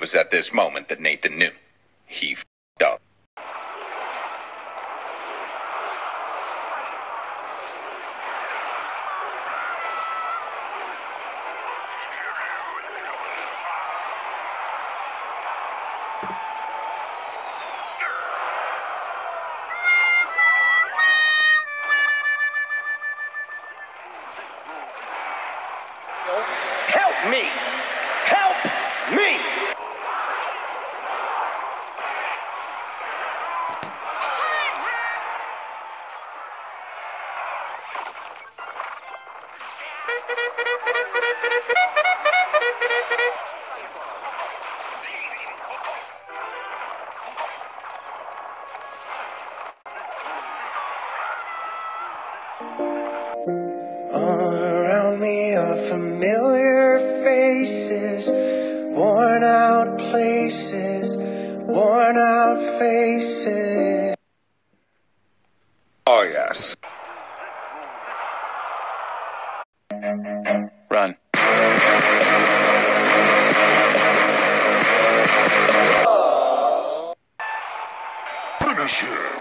It was at this moment that Nathan knew. He f***ed up. Help me! Help me! All around me are familiar faces, worn out places, worn out faces. Oh, yes. Run. Finish him.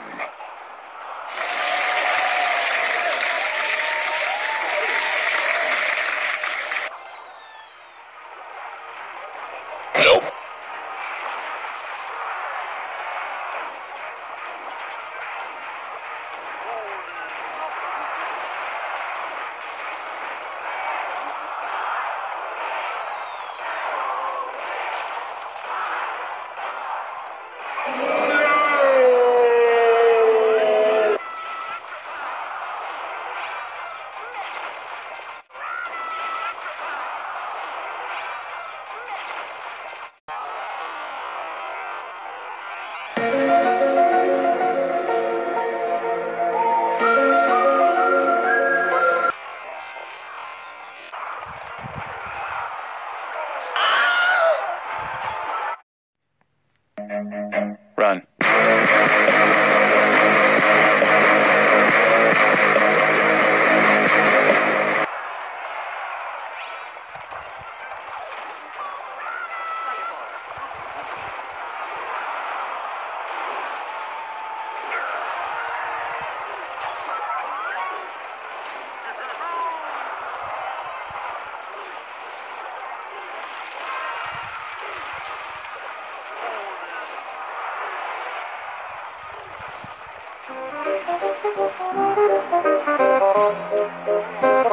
Nope. Run.